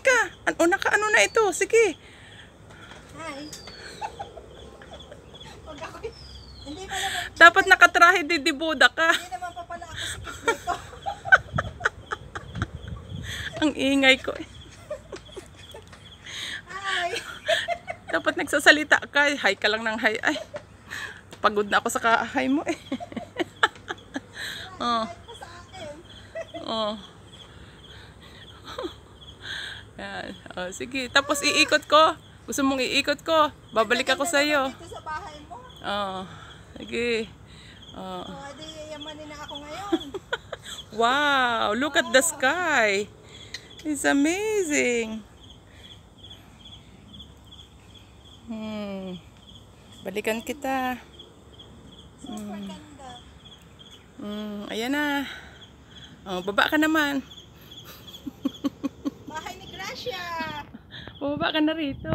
Teka, ano naka ano na ito? Sige. Hi. Huwag ako. Hindi pa naman, Dapat nakatrahe didibuda ka. hindi naman pa pala ako sikip dito. Ang ingay ko. eh. Hi. Dapat nagsasalita ka. Hi ka lang ng hi. Ay, pagod na ako sa kahay mo eh. oh, oh. Yan. Oh, sige. Tapos iikot ko. Gusto mong iikot ko. Babalik ako sa iyo. Dito sa bahay mo. Oh. Sige. Oh. O, edi yayamanin na ako ngayon. Wow, look at the sky. It's amazing. Hmm. Balikan kita. Super ganda. Hmm, ayan na. Oh, baba ka naman. Gracia. Baba ka na rito.